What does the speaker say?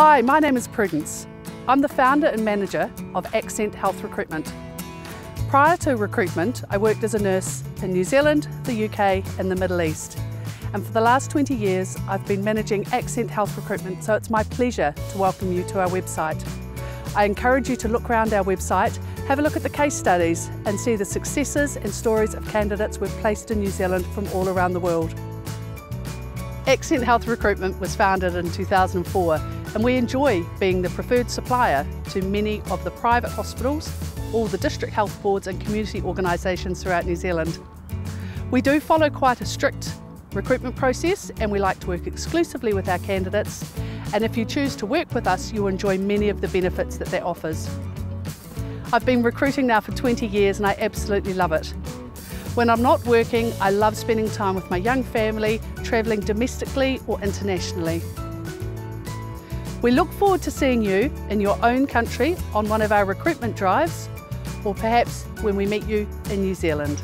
Hi, my name is Prudence. I'm the founder and manager of Accent Health Recruitment. Prior to recruitment, I worked as a nurse in New Zealand, the UK and the Middle East. And for the last 20 years, I've been managing Accent Health Recruitment, so it's my pleasure to welcome you to our website. I encourage you to look around our website, have a look at the case studies and see the successes and stories of candidates we've placed in New Zealand from all around the world. Accent Health Recruitment was founded in 2004 and we enjoy being the preferred supplier to many of the private hospitals, all the district health boards and community organisations throughout New Zealand. We do follow quite a strict recruitment process and we like to work exclusively with our candidates and if you choose to work with us you'll enjoy many of the benefits that that offers. I've been recruiting now for 20 years and I absolutely love it. When I'm not working, I love spending time with my young family, travelling domestically or internationally. We look forward to seeing you in your own country on one of our recruitment drives, or perhaps when we meet you in New Zealand.